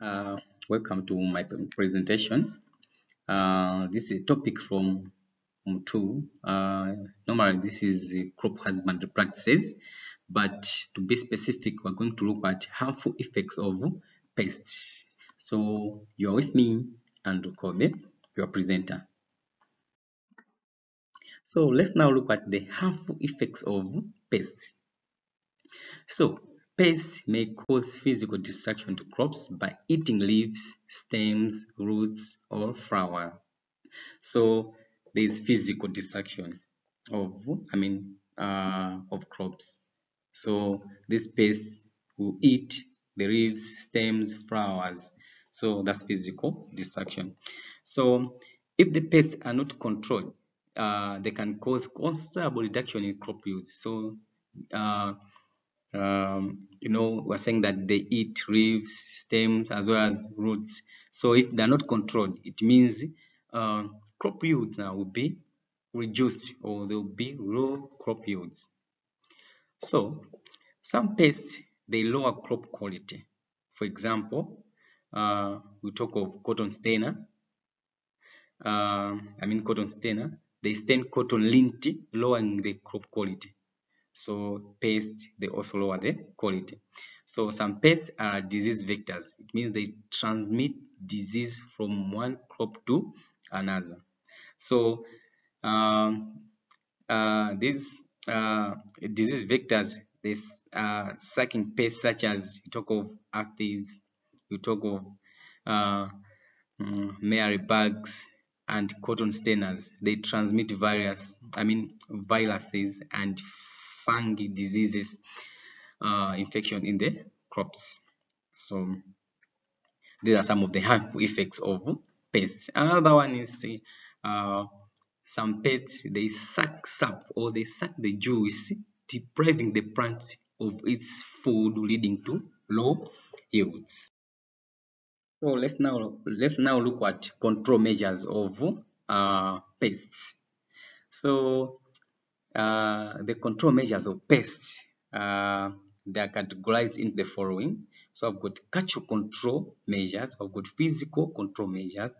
Uh, welcome to my presentation. Uh, this is a topic from from two. Uh, normally, this is crop husbandry practices, but to be specific, we're going to look at harmful effects of pests. So you are with me, Andrew Cobby, your presenter. So let's now look at the harmful effects of pests. So Pests may cause physical destruction to crops by eating leaves, stems, roots, or flower. So there is physical destruction of, I mean, uh, of crops. So these pests will eat the leaves, stems, flowers. So that's physical destruction. So if the pests are not controlled, uh, they can cause considerable reduction in crop yield. So uh, um, you know, we're saying that they eat leaves, stems, as well as roots. So if they're not controlled, it means uh, crop yields now will be reduced or there will be low crop yields. So some pests, they lower crop quality. For example, uh, we talk of cotton stainer. Uh, I mean cotton stainer. They stain cotton lint, lowering the crop quality. So pests, they also lower the quality. So some pests are disease vectors. It means they transmit disease from one crop to another. So um, uh, these uh, disease vectors, these uh, sucking pests such as you talk of aphids, you talk of uh, um, bugs, and cotton stainers. They transmit various, I mean, viruses and fungi diseases uh, infection in the crops. So these are some of the harmful effects of pests. Another one is uh, some pests they suck sap or they suck the juice, depriving the plant of its food, leading to low yields. So let's now let's now look at control measures of uh, pests. So the control measures of pests, uh, they are categorized in the following. So I've got cultural control measures, I've got physical control measures,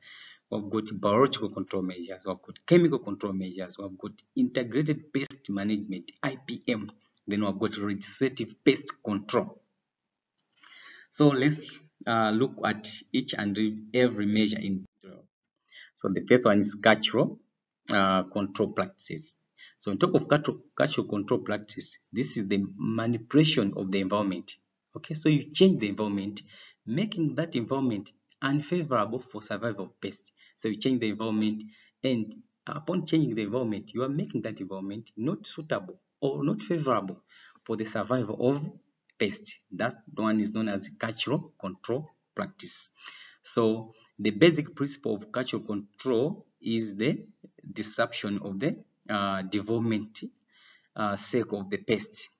we've got biological control measures, we've got chemical control measures, we've got integrated pest management, IPM, then we've got legislative pest control. So let's uh, look at each and every measure in detail. So the first one is cultural uh, control practices. So on top of cultural control practice, this is the manipulation of the environment. Okay, so you change the environment, making that environment unfavorable for survival of pests. So you change the environment and upon changing the environment, you are making that environment not suitable or not favorable for the survival of pests. That one is known as cultural control practice. So the basic principle of cultural control is the disruption of the uh, development uh, sake of the pest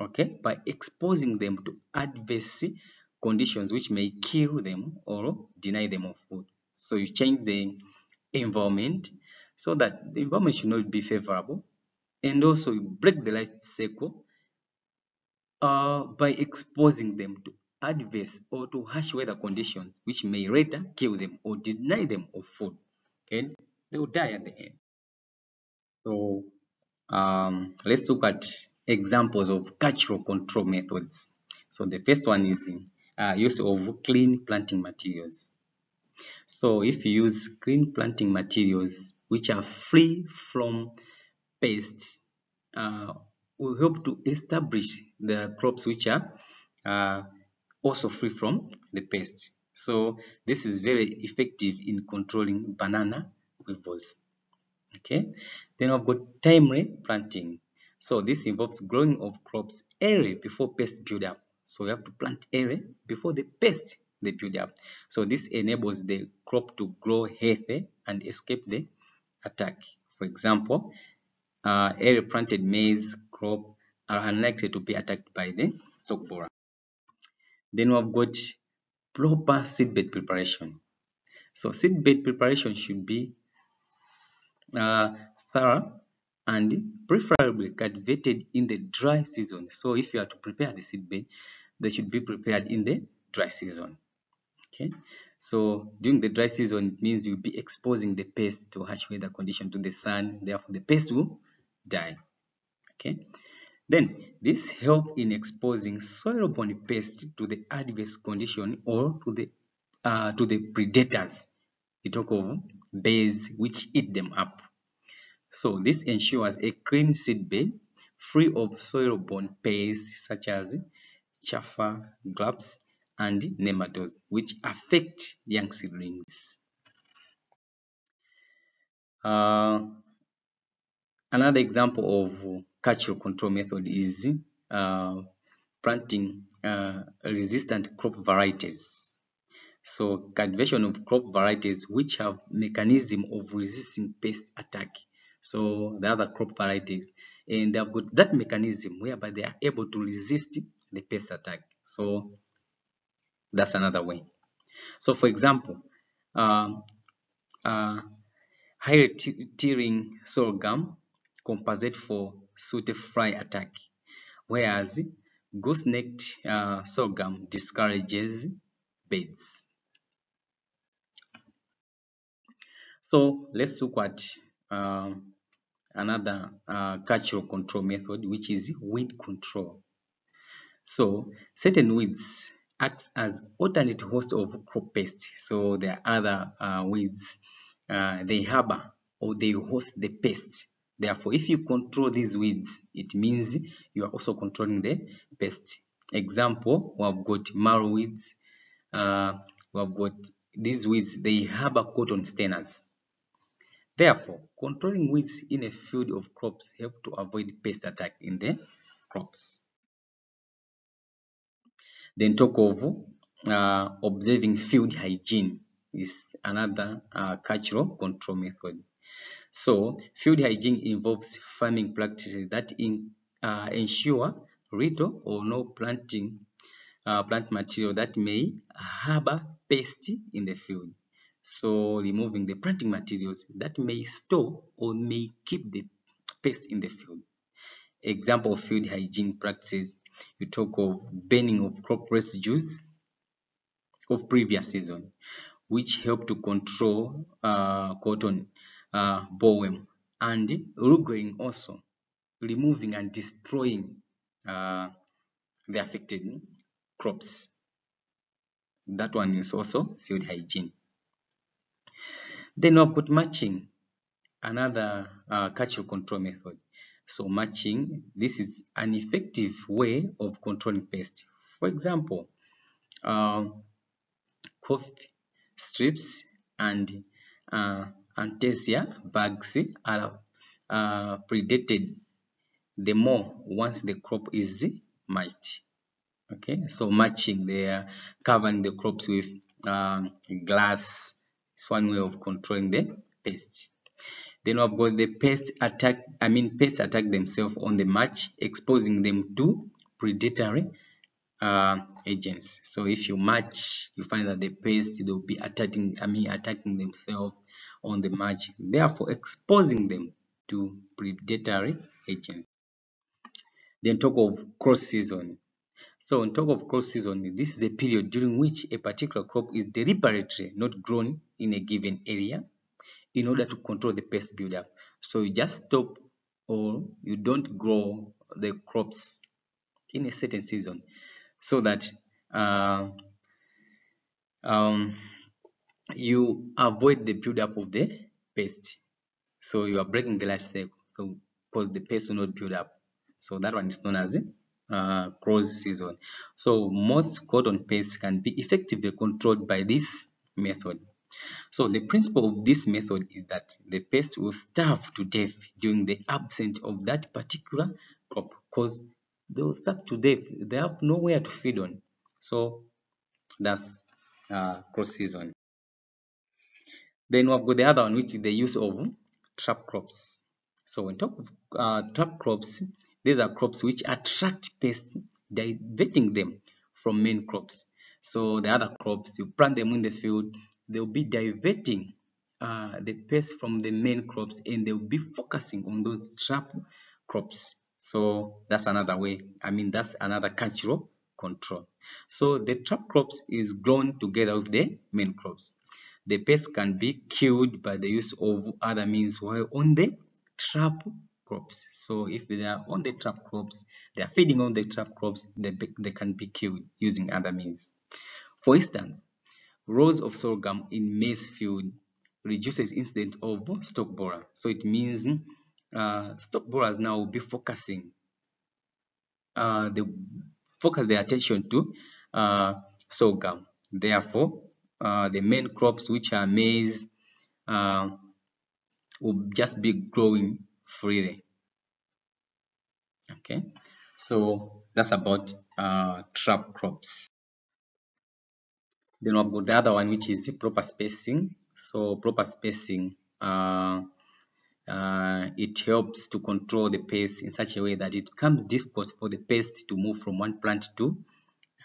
okay? By exposing them to adverse conditions which may kill them or deny them of food. So you change the environment so that the environment should not be favorable. And also you break the life cycle uh, by exposing them to adverse or to harsh weather conditions which may later kill them or deny them of food. And they will die at the end so um, let's look at examples of cultural control methods. So the first one is uh, use of clean planting materials. So if you use clean planting materials which are free from pests, uh, will help to establish the crops which are uh, also free from the pests. So this is very effective in controlling banana weevils okay? Then we've got timely planting. So this involves growing of crops early before pests build up. So we have to plant early before the pests they build up. So this enables the crop to grow healthy and escape the attack. For example uh, early planted maize crop are unlikely to be attacked by the stalk borer then we've got proper seedbed preparation. So seedbed preparation should be uh, thorough and preferably cultivated in the dry season. So if you are to prepare the seed bed, they should be prepared in the dry season. Okay, so during the dry season, it means you'll be exposing the pest to harsh weather condition to the sun, therefore the pest will die. Okay, then this help in exposing soil-borne pests to the adverse condition or to the uh, to the predators. We talk of bears which eat them up. So this ensures a clean seed bed free of soil-borne pests such as chafer, grubs, and nematodes, which affect young seedlings. Uh, another example of cultural control method is uh, planting uh, resistant crop varieties. So cultivation of crop varieties which have mechanism of resisting pest attack. So the other crop varieties and they have got that mechanism whereby they are able to resist the pest attack. So that's another way. So for example, um, uh, high tillering sorghum compensate for shoot fly attack, whereas goosenecked uh, sorghum discourages beds. So let's look at uh, another uh, cultural control method, which is weed control. So certain weeds act as alternate host of crop pests. So there are other uh, weeds, uh, they harbor or they host the pests. Therefore, if you control these weeds, it means you are also controlling the pest. Example, we have got marrow weeds, uh, we have got these weeds, they harbor cotton stainers. Therefore, controlling weeds in a field of crops help to avoid pest attack in the crops. Then talk of uh, observing field hygiene is another uh, cultural control method. So field hygiene involves farming practices that in, uh, ensure little or no planting uh, plant material that may harbor pests in the field. So removing the planting materials that may store or may keep the pest in the field. Example of field hygiene practices, you talk of burning of crop residues of previous season, which help to control uh, cotton uh, bollworm and rugose also, removing and destroying uh, the affected crops. That one is also field hygiene. Then we'll put mulching, another uh, cultural control method. So mulching, this is an effective way of controlling pests. For example, uh, coffee thrips and uh, Antestia bugs are uh, predated the more once the crop is mulched. Okay, so mulching, they are covering the crops with uh, glass it's one way of controlling the pests. Then we've got the pest attack, I mean pests attack themselves on the mulch, exposing them to predatory uh, agents. So if you mulch, you find that the pests they'll be attacking, I mean attacking themselves on the mulch, therefore exposing them to predatory agents. Then talk of closed season. So on top of crop season, this is a period during which a particular crop is deliberately not grown in a given area in order to control the pest buildup. So you just stop or you don't grow the crops in a certain season so that uh, um, you avoid the buildup of the pest. So you are breaking the life cycle. So because the pest will not build up. So that one is known as uh, closed season. So most cotton pests can be effectively controlled by this method. So the principle of this method is that the pest will starve to death during the absence of that particular crop because they will starve to death. They have nowhere to feed on. So that's uh, closed season. Then we've got the other one which is the use of trap crops. So on top of uh, trap crops, these are crops which attract pests, diverting them from main crops. So the other crops, you plant them in the field, they'll be diverting uh, the pests from the main crops and they'll be focusing on those trap crops. So that's another way. I mean, that's another cultural control. So the trap crops is grown together with the main crops. The pest can be killed by the use of other means while on the trap crops. So if they are on the trap crops, they are feeding on the trap crops, they, they can be killed using other means. For instance, rows of sorghum in maize field reduces incident of stalk borer. So it means uh, stalk borers now will be focusing uh, the focus their attention to uh, sorghum. Therefore, uh, the main crops which are maize uh, will just be growing freely. Okay, so that's about uh, trap crops. Then we've got the other one which is proper spacing. So proper spacing uh, uh, it helps to control the pest in such a way that it becomes difficult for the pest to move from one plant to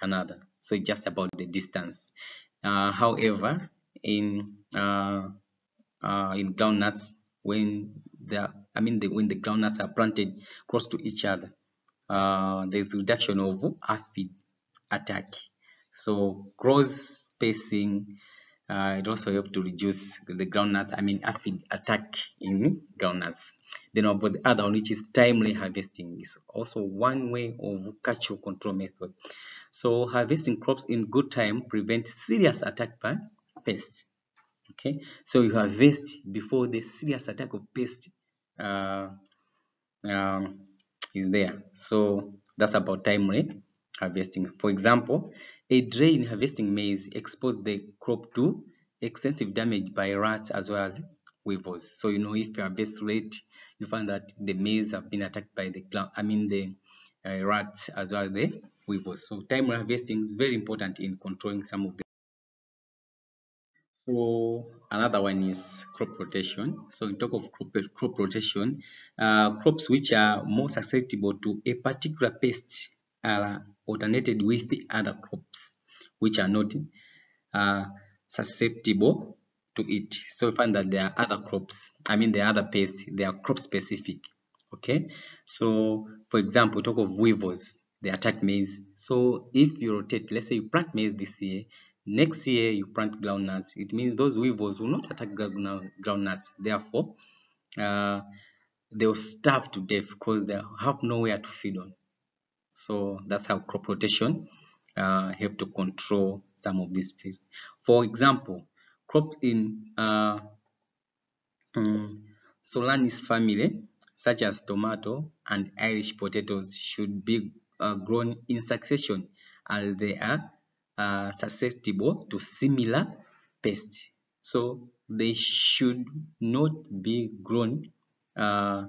another. So it's just about the distance. Uh, however, in uh, uh, in groundnuts, when the I mean the, when the groundnuts are planted close to each other, uh, there's reduction of aphid attack. So close spacing uh, it also helps to reduce the groundnut, I mean aphid attack in groundnuts. Then about the other one, which is timely harvesting, is also one way of catch control method. So harvesting crops in good time prevents serious attack by pests. Okay, so you harvest before the serious attack of pest uh, um, is there. So that's about timely harvesting. For example, a delay in harvesting maize exposed the crop to extensive damage by rats as well as weevils. So you know if you harvest late, you find that the maize have been attacked by the I mean the uh, rats as well as the weevils. So time harvesting is very important in controlling some of the so another one is crop rotation. So in talk of crop, crop rotation, uh, crops which are more susceptible to a particular pest are alternated with the other crops which are not uh, susceptible to it. So we find that there are other crops, I mean there are other pests, they are crop specific. Okay, so for example, talk of weevils, they attack maize. So if you rotate, let's say you plant maize this year, next year you plant groundnuts, it means those weevils will not attack groundnuts. Therefore, uh, they will starve to death because they have nowhere to feed on. So that's how crop rotation uh, help to control some of these pests. For example, crop in uh, um, family, such as tomato and Irish potatoes, should be uh, grown in succession as they are uh, susceptible to similar pests. So they should not be grown uh,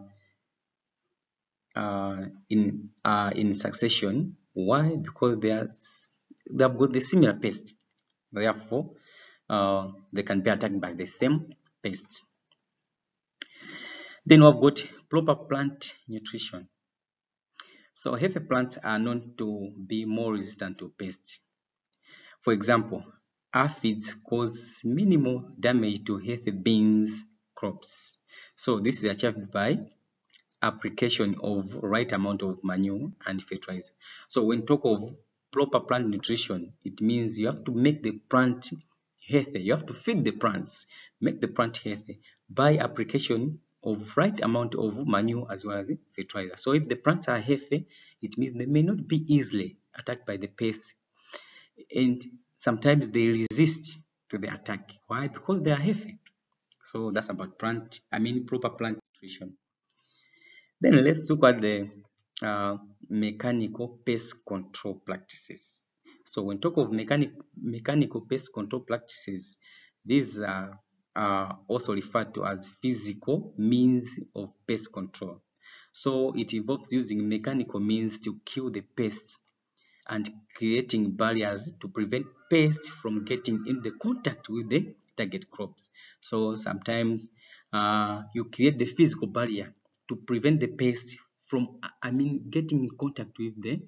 uh, in uh, in succession. Why? Because they are they have got the similar pest. Therefore, uh, they can be attacked by the same pest. Then we've got proper plant nutrition. So healthy plants are known to be more resistant to pests. For example, aphids cause minimal damage to healthy beans crops. So this is achieved by application of right amount of manure and fertilizer. So when talk of proper plant nutrition, it means you have to make the plant healthy. You have to feed the plants, make the plant healthy by application of right amount of manure as well as fertilizer. So if the plants are healthy, it means they may not be easily attacked by the pests. And sometimes they resist to the attack. Why? Because they are healthy. So that's about plant, I mean proper plant nutrition. Then let's look at the uh, mechanical pest control practices. So when talk of mechanic, mechanical pest control practices, these are also referred to as physical means of pest control. So it involves using mechanical means to kill the pests and creating barriers to prevent pests from getting in the contact with the target crops. So sometimes uh, you create the physical barrier to prevent the pests from, I mean, getting in contact with the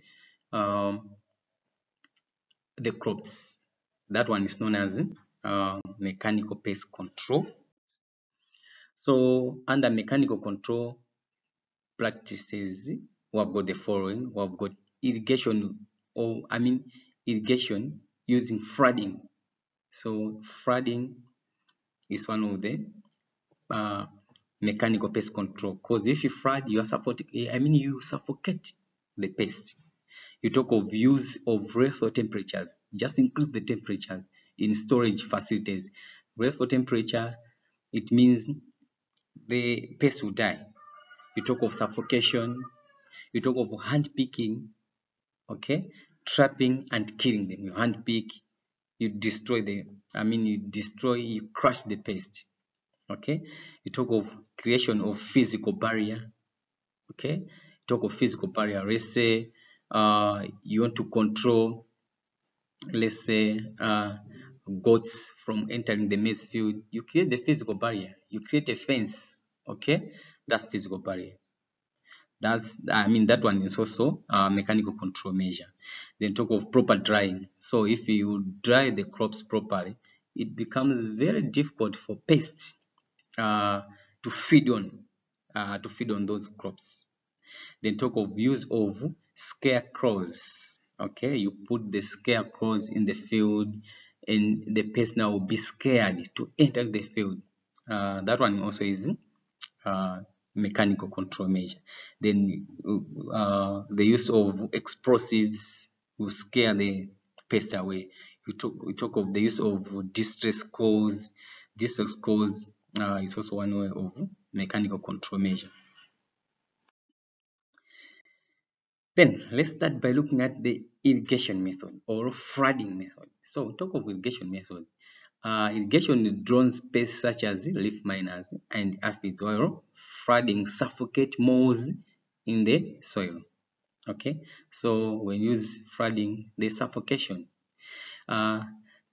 um, the crops. That one is known as uh, mechanical pest control. So under mechanical control practices, we have got the following. We have got irrigation or I mean irrigation using flooding. So flooding is one of the uh, mechanical pest control because if you flood you are suffocating I mean you suffocate the pest. You talk of use of rainfall temperatures, just increase the temperatures in storage facilities. Rainfall temperature, it means the pest will die. You talk of suffocation, you talk of hand picking, okay, trapping and killing them. You handpick, you destroy the, I mean, you destroy, you crush the pest, okay. You talk of creation of physical barrier, okay. You talk of physical barrier. Let's say uh, you want to control, let's say, uh, goats from entering the maize field. You create the physical barrier. You create a fence, okay. That's physical barrier. That's, I mean, that one is also a mechanical control measure. Then talk of proper drying. So if you dry the crops properly, it becomes very difficult for pests uh, to feed on, uh, to feed on those crops. Then talk of use of scarecrows. Okay, you put the scarecrows in the field and the pest now will be scared to enter the field. Uh, that one also is uh, mechanical control measure. Then uh, the use of explosives will scare the pest away. We talk, we talk of the use of distress calls. Distress calls uh, is also one way of mechanical control measure. Then let's start by looking at the irrigation method or flooding method. So talk of irrigation method. Uh, irrigation drones pests such as leaf miners and aphids while flooding suffocate moles in the soil. Okay, so when you use flooding, the suffocation. Uh,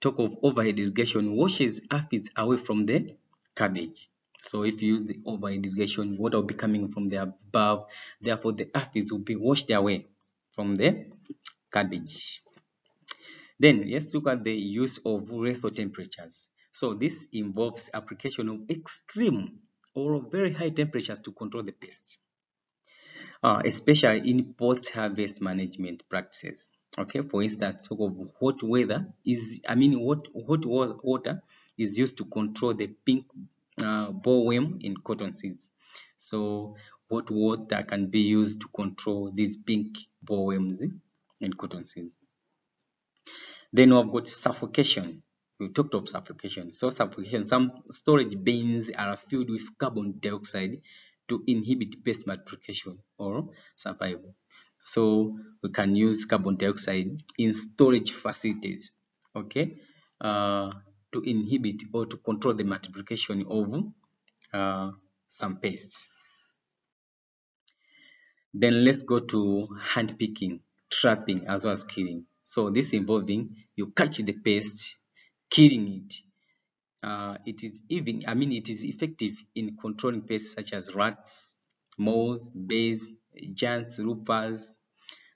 talk of overhead irrigation washes aphids away from the cabbage. So if you use the overhead irrigation, water will be coming from the above. Therefore, the aphids will be washed away from the cabbage. Then let's look at the use of rainfall temperatures. So this involves application of extreme or very high temperatures to control the pests, uh, especially in post-harvest management practices. Okay, for instance, talk of hot weather is, I mean, what hot water is used to control the pink uh, bollworm in cotton seeds. So hot water can be used to control these pink bollworms in cotton seeds. Then we've got suffocation. We talked of suffocation. So suffocation, some storage bins are filled with carbon dioxide to inhibit pest multiplication or survival. So we can use carbon dioxide in storage facilities, okay, uh, to inhibit or to control the multiplication of uh, some pests. Then let's go to hand picking, trapping as well as killing. So this involving you catch the pest, killing it. Uh, it is even, I mean, it is effective in controlling pests such as rats, moles, bees, giants, loopers,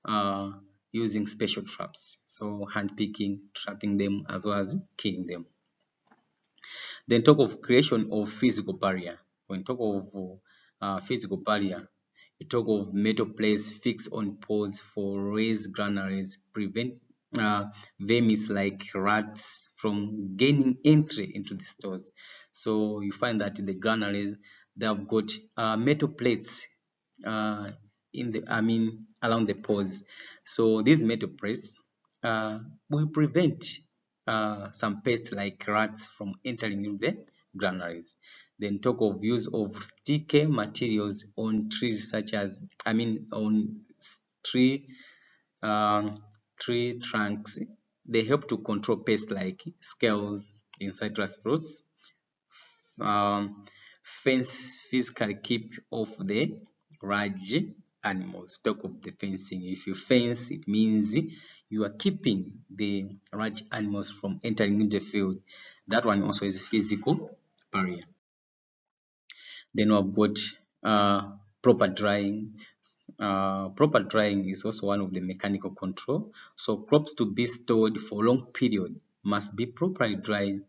uh, using special traps. So hand picking, trapping them as well as killing them. Then talk of creation of physical barrier. When talk of uh, physical barrier, you talk of metal plates fixed on poles for raised granaries, prevent uh, vermin like rats from gaining entry into the stores. So you find that in the granaries, they have got uh, metal plates uh, in the, I mean, along the pores. So these metal plates uh, will prevent uh, some pests like rats from entering into the granaries. Then talk of use of sticky materials on trees such as, I mean, on tree um, tree trunks. They help to control pests like scales in citrus fruits. Um, fence physically keep off the large animals. Talk of the fencing. If you fence, it means you are keeping the large animals from entering the field. That one also is physical barrier. Then we've got uh, proper drying. Uh, proper drying is also one of the mechanical control. So crops to be stored for long period must be properly dried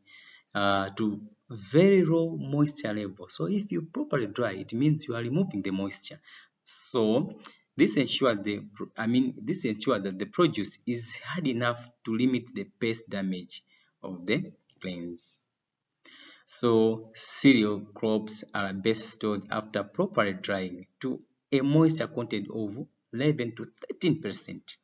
uh, to very low moisture level. So if you properly dry, it means you are removing the moisture. So This ensures the I mean this ensures that the produce is hard enough to limit the pest damage of the plains. So cereal crops are best stored after properly drying to a moisture content of 11 to 13 percent.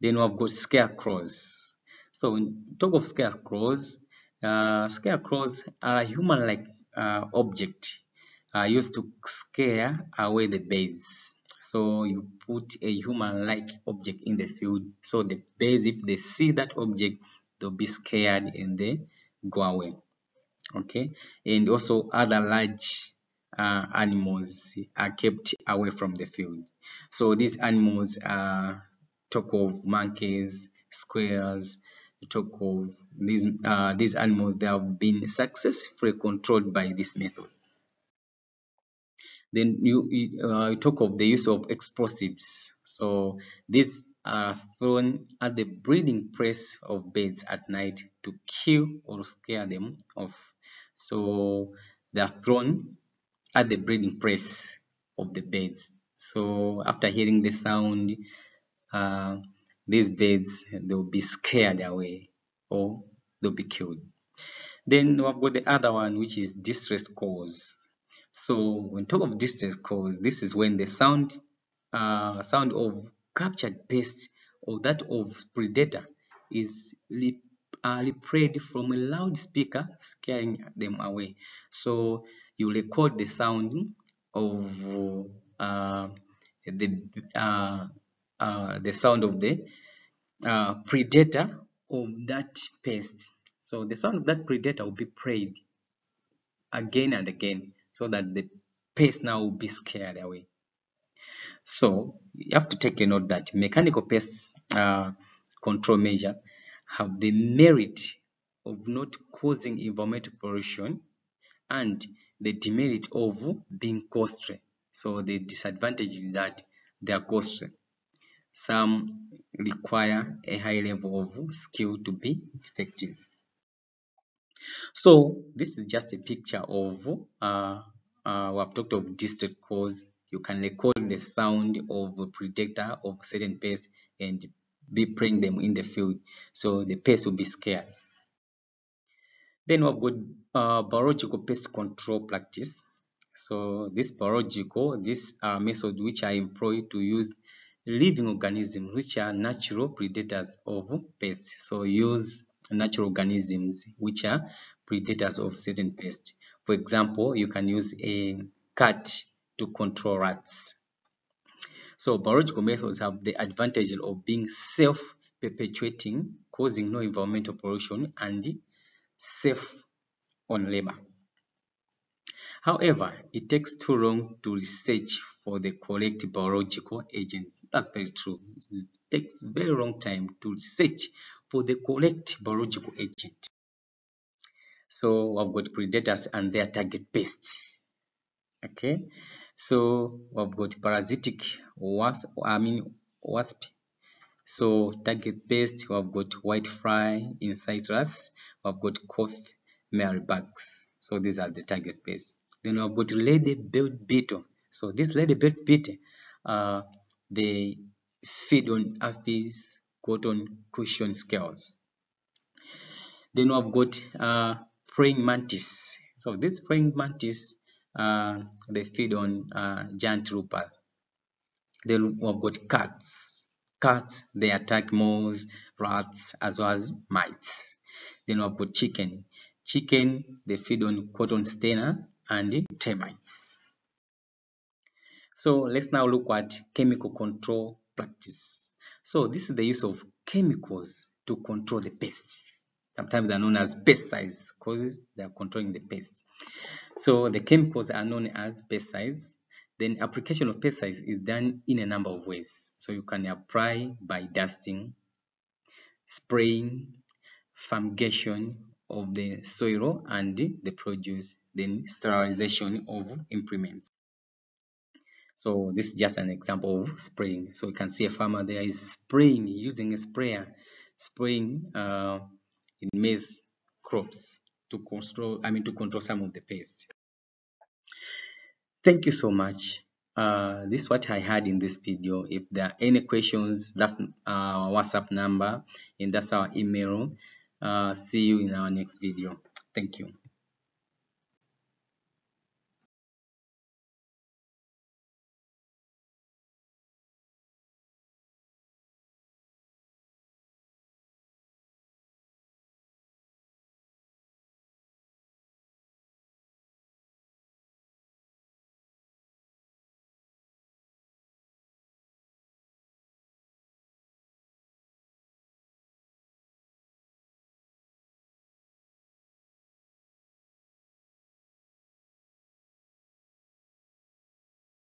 Then we have got scarecrows. So when talk of scarecrows, uh, scarecrows are human-like uh, object uh, used to scare away the birds. So you put a human-like object in the field. So the birds, if they see that object, they'll be scared and they go away. Okay, and also other large uh, animals are kept away from the field. So these animals are talk of monkeys, squares, talk of these uh, these animals they have been successfully controlled by this method. Then you, uh, you talk of the use of explosives. So these are thrown at the breeding place of birds at night to kill or scare them off. So they are thrown at the breeding place of the birds. So after hearing the sound, uh, these birds they'll be scared away or they'll be killed. Then we've got the other one which is distress calls. So when talk of distress calls, this is when the sound uh, sound of captured pest or that of predator is uh, replayed from a loudspeaker scaring them away. So you record the sound of uh, the uh, uh, the sound of the uh, predator of that pest. So the sound of that predator will be played again and again so that the pest now will be scared away. So you have to take a note that mechanical pest uh, control measure have the merit of not causing environmental pollution and the demerit of being costly. So the disadvantage is that they are costly. Some require a high level of skill to be effective. So this is just a picture of uh, uh, we have talked of distress calls. You can record the sound of a predator of certain pests and be playing them in the field. So the pest will be scared. Then we've got uh, biological pest control practice. So this biological, this are methods which I employ to use living organisms which are natural predators of pests. So use natural organisms which are predators of certain pests. For example, you can use a cat to control rats. So biological methods have the advantage of being self-perpetuating, causing no environmental pollution, and safe on labor. However, it takes too long to research for the correct biological agent. That's very true. It takes very long time to research for the correct biological agent. So we've got predators and their target pests. Okay, so we've got parasitic wasp, I mean wasp. So target pest, we've got white fly in citrus, we've got cough mealybugs. So these are the target pests. Then we've got ladybird beetle. So this ladybird beetle, uh, they feed on aphids, cotton cushion scales. Then we've got uh, praying mantis. So this praying mantis, uh, they feed on uh, giant loopers. Then we've got cats. Cats, they attack moles, rats, as well as mites. Then we've got chicken. Chicken, they feed on cotton stainer and termites. So let's now look at chemical control practice. So this is the use of chemicals to control the pests. Sometimes they're known as pesticides because they are controlling the pests. So the chemicals are known as pesticides. Then application of pesticides is done in a number of ways. So you can apply by dusting, spraying, fumigation of the soil and the produce, then sterilization of implements. So this is just an example of spraying. So you can see a farmer there is spraying using a sprayer, spraying uh, in maize crops to control, I mean to control some of the pests. Thank you so much. uh, this is what I had in this video. If there are any questions, that's our WhatsApp number and that's our email. Uh, see you in our next video. Thank you.